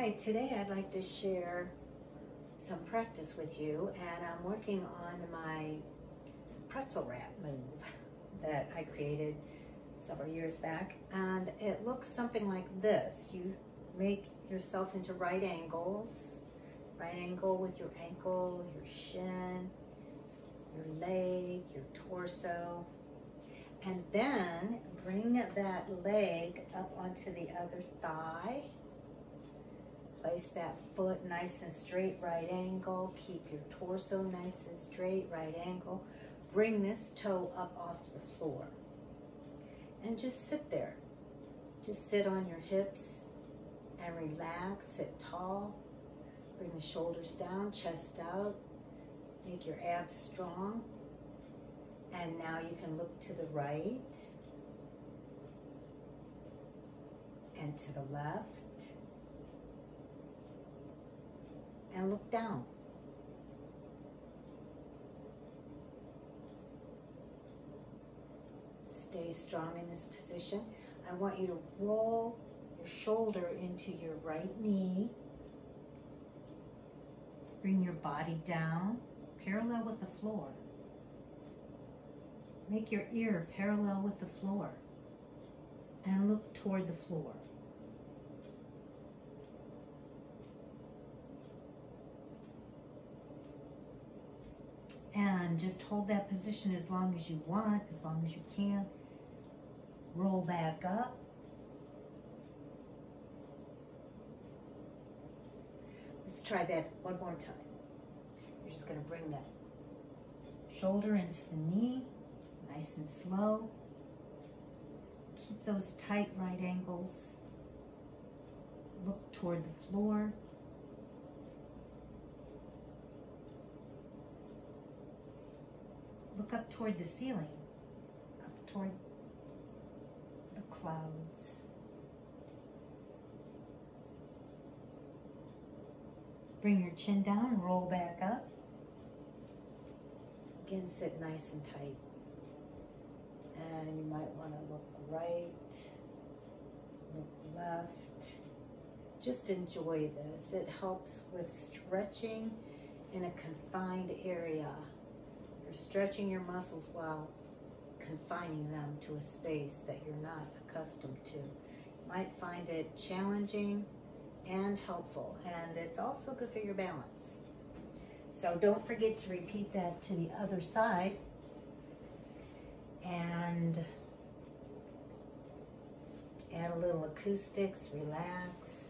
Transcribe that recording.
Hi, today I'd like to share some practice with you and I'm working on my pretzel wrap move that I created several years back and it looks something like this. You make yourself into right angles, right angle with your ankle, your shin, your leg, your torso, and then bring that leg up onto the other thigh Place that foot nice and straight, right angle. Keep your torso nice and straight, right angle. Bring this toe up off the floor. And just sit there. Just sit on your hips and relax. Sit tall. Bring the shoulders down, chest out. Make your abs strong. And now you can look to the right and to the left and look down. Stay strong in this position. I want you to roll your shoulder into your right knee. Bring your body down, parallel with the floor. Make your ear parallel with the floor and look toward the floor. And just hold that position as long as you want, as long as you can. Roll back up. Let's try that one more time. You're just going to bring that shoulder into the knee, nice and slow. Keep those tight right angles. Look toward the floor. Look up toward the ceiling, up toward the clouds. Bring your chin down, roll back up. Again, sit nice and tight. And you might want to look right, look left. Just enjoy this. It helps with stretching in a confined area. You're stretching your muscles while confining them to a space that you're not accustomed to. You might find it challenging and helpful, and it's also good for your balance. So don't forget to repeat that to the other side. And add a little acoustics, relax.